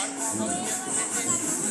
Segurança.